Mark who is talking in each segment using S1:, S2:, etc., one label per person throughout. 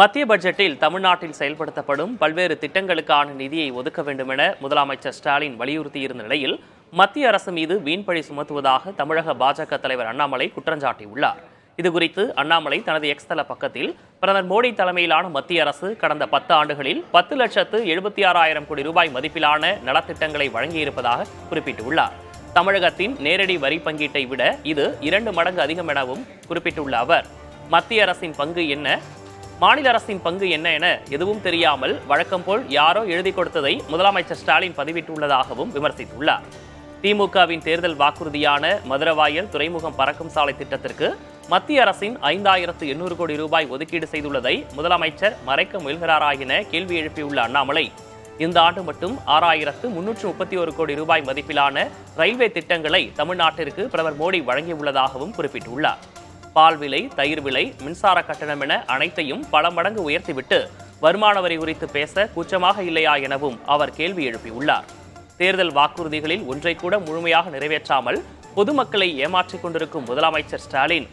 S1: மத்திய பட்ஜெட்டில் தமிழ்நாட்டில் செயல்படுத்தப்படும் பல்வேறு திட்டங்களுக்கான நிதியை ஒதுக்க வேண்டும் என முதலமைச்சர் ஸ்டாலின் வலியுறுத்தியிருந்த நிலையில் மத்திய அரசு மீது வீண்பழி சுமத்துவதாக தமிழக பாஜக தலைவர் அண்ணாமலை குற்றஞ்சாட்டியுள்ளார். இதுகுறித்து அண்ணாமலை தனது எக்ஸ் தள பக்கத்தில் பிரதமர் மோடி தலைமையிலான மத்திய அரசு கடந்த பத்து ஆண்டுகளில் பத்து லட்சத்து எழுபத்தி ஆறாயிரம் கோடி ரூபாய் மதிப்பிலான நலத்திட்டங்களை வழங்கியிருப்பதாக குறிப்பிட்டுள்ளார். தமிழகத்தின் நேரடி வரி பங்கீட்டை விட இது இரண்டு மடங்கு அதிகம் எனவும் குறிப்பிட்டுள்ள அவர். மத்திய அரசின் பங்கு என்ன? மாநில அரசின் பங்கு என்ன என எதுவும் தெரியாமல் வழக்கம் போல் யாரோ எழுதி கொடுத்ததை முதலமைச்சர் ஸ்டாலின் பதிவிட்டுள்ளதாகவும் விமர்சித்துள்ளார். திமுகவின் தேர்தல் வாக்குறுதியான மதுரவாயல் துறைமுகம் பறக்கும் சாலை திட்டத்திற்கு மத்திய அரசின் ஐந்தாயிரத்து எண்ணூறு கோடி ரூபாய் ஒதுக்கீடு செய்துள்ளதை முதலமைச்சர் மறைக்க முயல்கிறாரா என கேள்வி எழுப்பியுள்ள அண்ணாமலை இந்த ஆண்டு மட்டும் ஆறாயிரத்து முன்னூற்று முப்பத்தி ஒரு கோடி ரூபாய் மதிப்பிலான ரயில்வே திட்டங்களை தமிழ்நாட்டிற்கு பிரதமர் மோடி வழங்கியுள்ளதாகவும் குறிப்பிட்டுள்ளார். பால் விலை தயிர் விலை மின்சார கட்டணம் என அனைத்தையும் பல மடங்கு உயர்த்திவிட்டு வருமான வரி குறித்து பேச கூச்சமாக இல்லையா எனவும் அவர் கேள்வி எழுப்பியுள்ளார். தேர்தல் வாக்குறுதிகளில் ஒன்றை கூட முழுமையாக நிறைவேற்றாமல் பொதுமக்களை ஏமாற்றிக் கொண்டிருக்கும் முதலமைச்சர் ஸ்டாலின்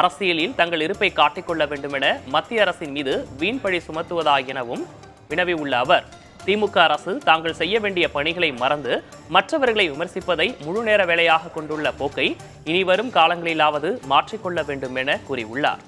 S1: அரசியலில் தங்கள் இருப்பை காட்டிக்கொள்ள வேண்டும் என மத்திய அரசின் மீது வீண்பழி சுமத்துவதா எனவும் வினவியுள்ள அவர். திமுக அரசு தாங்கள் செய்ய வேண்டிய பணிகளை மறந்து மற்றவர்களை விமர்சிப்பதை முழு நேர வேலையாக கொண்டுள்ள போக்கை இனிவரும் காலங்களிலாவது மாற்றிக்கொள்ள வேண்டும் என கூறியுள்ளார்.